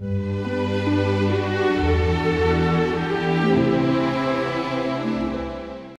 you